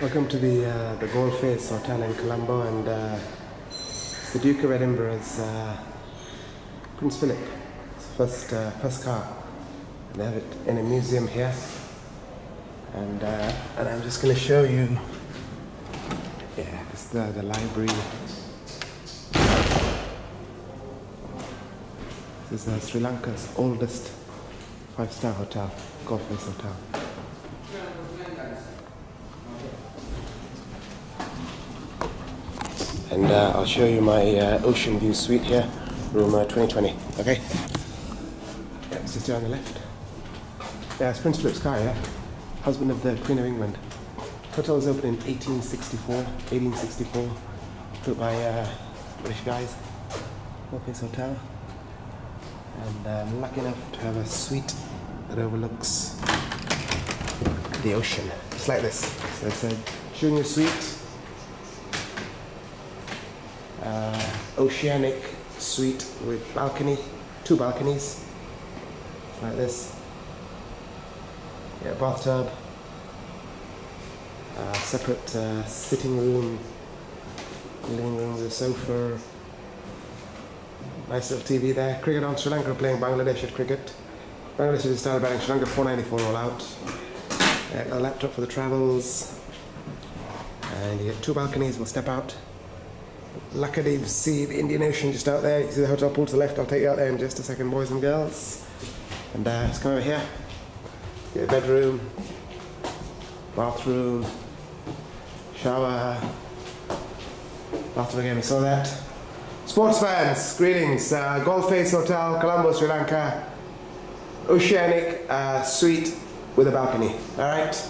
Welcome to the uh, the Galle Face Hotel in Colombo, and uh, it's the Duke of Edinburgh's uh, Prince Philip, his first uh, first car. And they have it in a museum here, and uh, and I'm just going to show you. Yeah, is the the library. This is uh, Sri Lanka's oldest five-star hotel, Galle Face Hotel. And uh, I'll show you my uh, ocean view suite here, room uh, 2020. Okay? Yeah, just here on the left. Yeah, it's Prince Philip's car, yeah? Husband of the Queen of England. Hotel was opened in 1864, 1864, built by uh, British guys. Face Hotel. And uh, I'm lucky enough to have a suite that overlooks the ocean. It's like this. So it's a junior suite uh, oceanic suite with balcony, two balconies, like this. Yeah, bathtub, uh, separate uh, sitting room, living room with a sofa, nice little TV there. Cricket on Sri Lanka playing Bangladesh at cricket. Bangladesh is started batting Sri Lanka 494 all out. Yeah, a laptop for the travels. And you get two balconies, we'll step out. To see the Indian Ocean just out there. You see the hotel pool to the left. I'll take you out there in just a second, boys and girls. And uh, let's come over here. Get a bedroom, bathroom, shower, bathroom again. We saw that. Sports fans, greetings. Uh, Galle Face Hotel, Colombo, Sri Lanka. Oceanic uh, suite with a balcony. All right.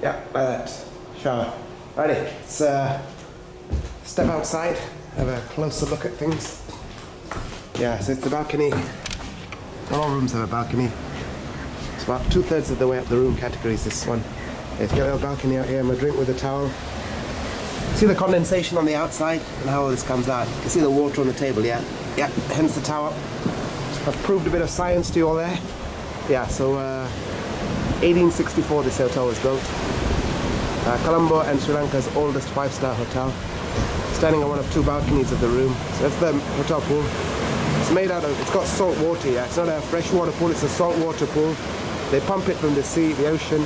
Yeah, like that. Shower. Righty. It's uh, step outside, have a closer look at things. Yeah, so it's the balcony. Not all rooms have a balcony. It's about two thirds of the way up the room categories, this one. It's got a little balcony out here, my drink with a towel. See the condensation on the outside and how all this comes out. You can see the water on the table, yeah? Yeah, hence the tower. I've proved a bit of science to you all there. Yeah, so uh, 1864 this hotel was built. Uh, Colombo and Sri Lanka's oldest five-star hotel standing on one of two balconies of the room. So that's the hotel pool. It's made out of, it's got salt water, yeah. It's not a freshwater pool, it's a salt water pool. They pump it from the sea, the ocean,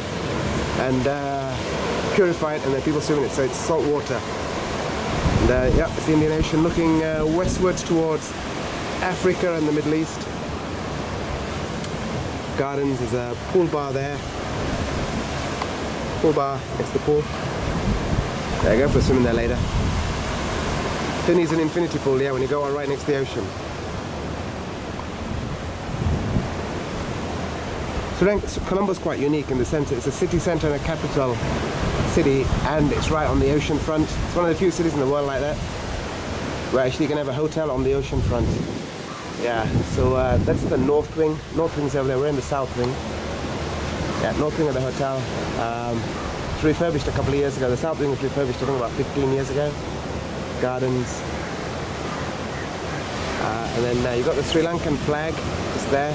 and uh, purify it, and then people swim in it, so it's salt water. And uh, yeah, it's the Indian Ocean looking uh, westwards towards Africa and the Middle East. Gardens, there's a pool bar there. Pool bar, it's the pool. There you go for swimming there later. Then is an infinity pool, yeah, when you go on right next to the ocean. So then, Colombo's quite unique in the sense that it's a city centre and a capital city and it's right on the ocean front. It's one of the few cities in the world like that where actually you can have a hotel on the ocean front. Yeah, so uh, that's the north wing. North wing's over there, we're in the south wing. Yeah, north wing of the hotel. Um, it's refurbished a couple of years ago. The south wing was refurbished I think about 15 years ago gardens. Uh, and then uh, you've got the Sri Lankan flag just there.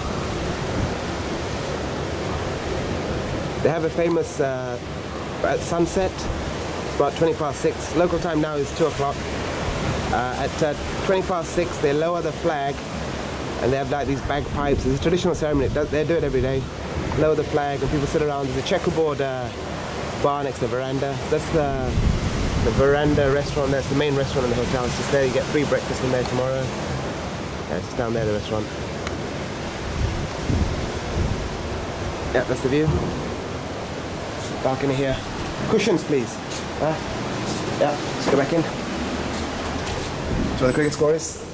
They have a famous uh, at sunset, about 20 past 6. Local time now is 2 o'clock. Uh, at uh, 20 past 6 they lower the flag and they have like these bagpipes. It's a traditional ceremony. They do it every day. Lower the flag and people sit around. There's a checkerboard uh, bar next to the veranda. That's the the veranda restaurant, that's the main restaurant in the hotel. It's just there, you get free breakfast in there tomorrow. Yeah, it's just down there, the restaurant. Yeah, that's the view. Balcony here. Cushions, please. Huh? Yeah, let's go back in. So the cricket score is.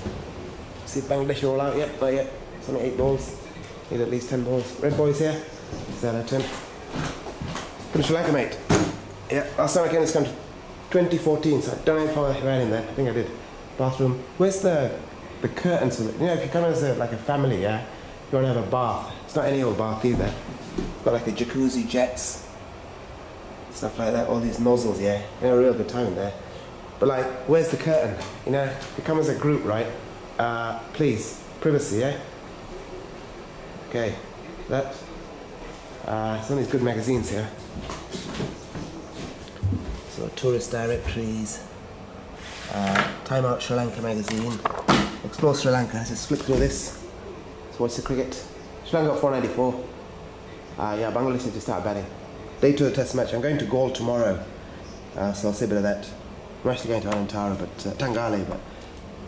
See Bangladesh are all out yet? Not yet. It's only eight balls. Need at least ten balls. Red boys here. Is that a ten? From Sri Lanka, mate. Yeah, last time I came to this country, 2014, so I don't know if I ran in there. I think I did. Bathroom. Where's the the curtains for it? You know, if you come as a, like a family, yeah, you want to have a bath. It's not any old bath either. Got like a jacuzzi, jets, stuff like that. All these nozzles, yeah. You know, a real good time in there. But like, where's the curtain? You know, if you come as a group, right? Uh, please, privacy, yeah. Okay, that. Uh, some of these good magazines here. Tourist directories, uh, Time Out Sri Lanka magazine, Explore Sri Lanka. Let's just flip through this. So watch the cricket. Sri Lanka 494. Uh, yeah, Bangladesh has just started batting. Day two of the test match. I'm going to Galle tomorrow, uh, so I'll see a bit of that. I'm actually going to Anantara, but uh, Tangalle, but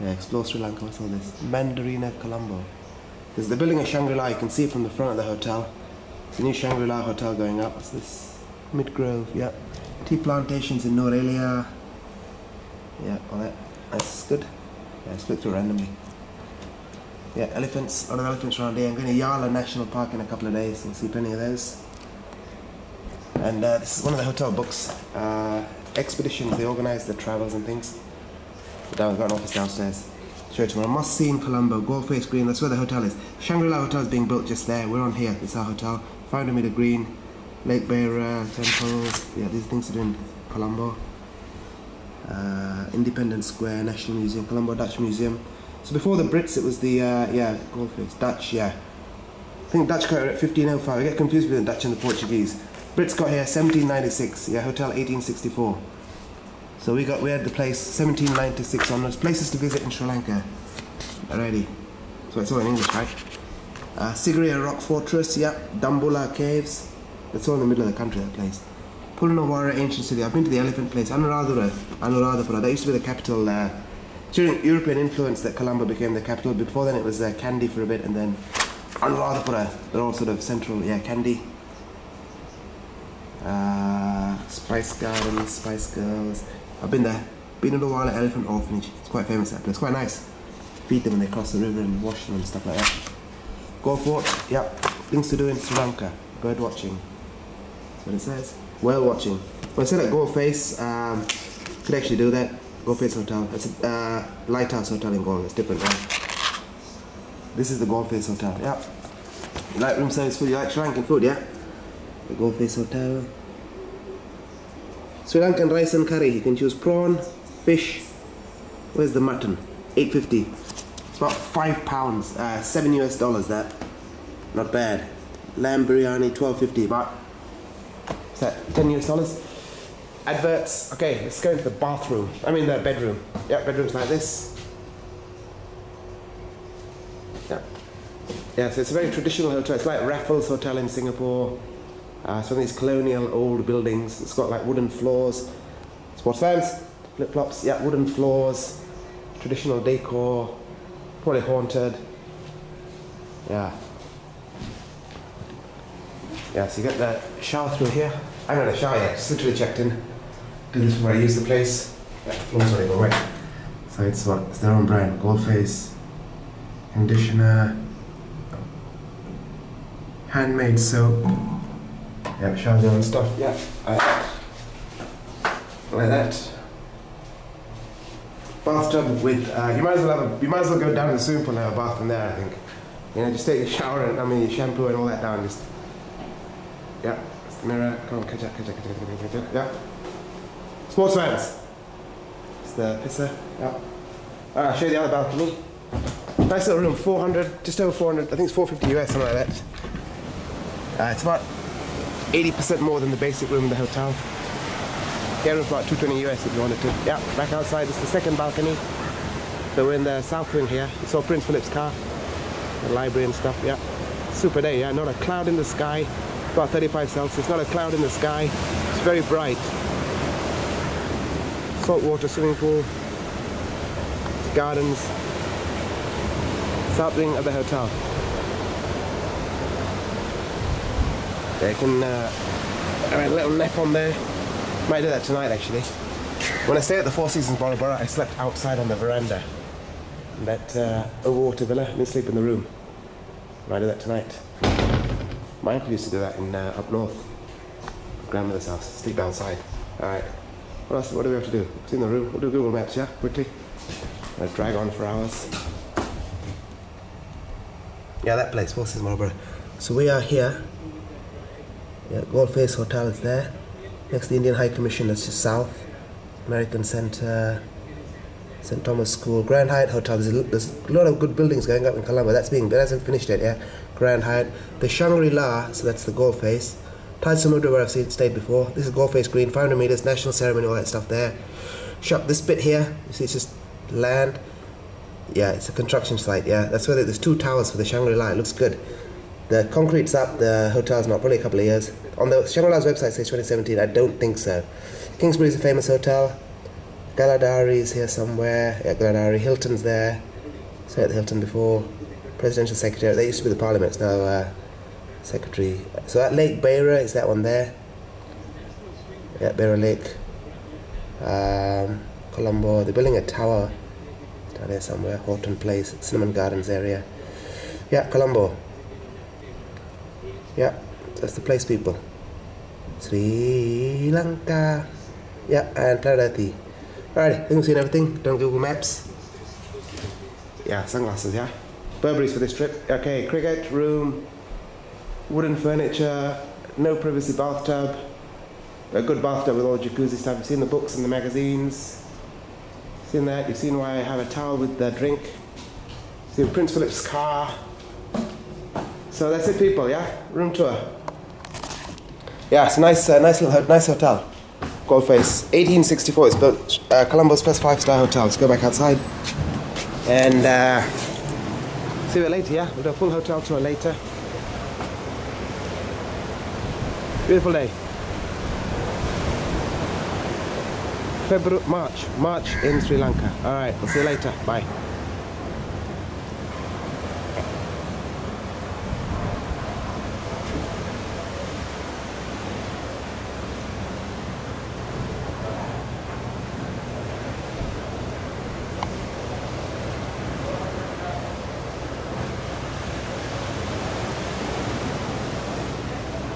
yeah, explore Sri Lanka. What's all this? Mandarina Colombo. There's the building of Shangri-La. You can see it from the front of the hotel. It's a new Shangri-La hotel going up. What's this? Midgrove. Yeah. Tea plantations in Nuwara Eliya. Yeah, all that. That's good. Yeah, split through randomly. Yeah, elephants. A lot of elephants around here. I'm going to Yala National Park in a couple of days. We'll see plenty of those. And uh, this is one of the hotel books. Uh, expeditions. They organise the travels and things. Down, we've got an office downstairs. Show it tomorrow. Must see in Colombo, Galle Face Green. That's where the hotel is. Shangri-La Hotel is being built just there. We're on here. it's our hotel. Founder Meadow Green, Lake Beira, temples. Yeah, these things are in Colombo. Uh, Independence Square, National Museum, Colombo Dutch Museum. So before the Brits, it was the uh, yeah Face Dutch. Yeah, I think Dutch got here at 1505. I get confused between the Dutch and the Portuguese. Brits got here 1796. Yeah, hotel 1864. So we got we had the place 1796 on those places to visit in Sri Lanka. Already. So it's all in English, right? Uh, Sigiriya Rock Fortress, yeah. Dambulla Caves. That's all in the middle of the country, that place. Polonnaruwa Ancient City. I've been to the elephant place. Anuradhapura. Anuradhapura. That used to be the capital. Uh, during European influence that Colombo became the capital. Before then it was uh, Kandy for a bit and then Anuradhapura. They're all sort of central, yeah, Kandy. Uh, Spice Gardens, Spice Girls. I've been there. Pinnawala Elephant Orphanage. It's quite famous that place. Quite nice. Feed them when they cross the river and wash them and stuff like that. Go for. Yep. Things to do in Sri Lanka. Bird watching. What it says. Whale watching. I said at Galle Face, um, could actually do that. Galle Face Hotel. It's a uh, lighthouse hotel in Galle. It's different, right? This is the Galle Face Hotel. Yep. You like room service food? You like Sri Lankan food, yeah? The Galle Face Hotel. Sri Lankan rice and curry. You can choose prawn, fish. Where's the mutton? 850. It's about five pounds, uh, seven US dollars. That, not bad. Lamb biryani, 1250. About that? 10 US dollars. Adverts. Okay, let's go into the bathroom. I mean the bedroom. Yeah, bedroom's like this. Yeah. Yeah, so it's a very traditional hotel. It's like Raffles Hotel in Singapore. Uh, it's one of these colonial old buildings. It's got like wooden floors. Sports fans, flip flops, yeah, wooden floors, traditional decor, probably haunted. Yeah. Yeah, so you get the shower through here. I haven't had a shower yet, just literally checked in. Did this before I use the place. Yeah, floor's already wet. So it's what? It's their own brand, Galle Face. Conditioner. Handmade soap. Yeah, shower and stuff. Yeah, like that. Like that. Bathtub with. Uh, you might as well have a. You might as well go down to the swimming pool and have a bath in there. I think. You know, just take a shower and I mean your shampoo and all that down. Just. Yeah. It's mirror. Come on, catch up, catch up, catch up, catch up, catch up. Yeah. Sports fans. It's the pisser. Yeah. All right, show you the other balcony. Nice little room, 400, just over 400. I think it's 450 US, something like that. Uh, it's about 80% more than the basic room in the hotel. Room for about 220 US if you wanted to. Yeah, back outside, it's the second balcony. So we're in the south wing here. You saw Prince Philip's car, the library and stuff, yeah. Super day, yeah, not a cloud in the sky. About 35 Celsius, not a cloud in the sky. It's very bright. Saltwater swimming pool, gardens, south wing of the hotel. They can uh, have a little nap on there. Might do that tonight actually. When I stay at the Four Seasons Bora Bora, I slept outside on the veranda. That uh, overwater villa, I didn't sleep in the room. Might do that tonight. My uncle used to do that in uh, up north, grandmother's house. Sleep outside. All right. What else? What do we have to do? It's in the room. We'll do Google Maps, yeah, quickly. I'll drag on for hours. Yeah, that place, Seasons Marlborough. So we are here. Yeah, Galle Face Hotel is there. Next, the Indian High Commission, that's just south. American Center, St. Thomas School, Grand Hyatt Hotel. There's a, there's a lot of good buildings going up in Colombo. That's being, that hasn't finished yet, yeah. Grand Hyatt. The Shangri-La, so that's the Galle Face. Similar to where I've seen, stayed before. This is Galle Face Green, 500 meters, national ceremony, all that stuff there. Shop, this bit here, you see it's just land. Yeah, it's a construction site, yeah. That's where there's two towers for the Shangri-La, it looks good. The concrete's up, the hotel's not, probably a couple of years. On the Shangri-La's website says 2017, I don't think so. Kingsbury's a famous hotel. Galadari's here somewhere. Yeah, Galadari. Hilton's there. Stayed at the Hilton before. Presidential Secretary. They used to be the Parliament. Now uh, Secretary. So that Lake Beira is that one there. Yeah, Beira Lake. Um, Colombo. They're building a tower down there somewhere. Horton Place, Cinnamon Gardens area. Yeah, Colombo. Yeah, that's the place, people. Sri Lanka. Yeah, and Planet. Alright, I think we've seen everything. Done Google Maps. Yeah, sunglasses, yeah. Burberry's for this trip. Okay, cricket room, wooden furniture, no privacy bathtub. A good bathtub with all the jacuzzi stuff. You've seen the books and the magazines. Seen that? You've seen why I have a towel with the drink. Seen Prince Philip's car. So that's it, people. Yeah, room tour. Yeah, it's a nice, uh, nice little, nice hotel. Galle Face, 1864. It's built uh, Colombo's first five-star hotel. Let's go back outside and uh, see you later. Yeah, we'll do a full hotel tour later. Beautiful day. February, March, March in Sri Lanka. All right, we'll see you later. Bye.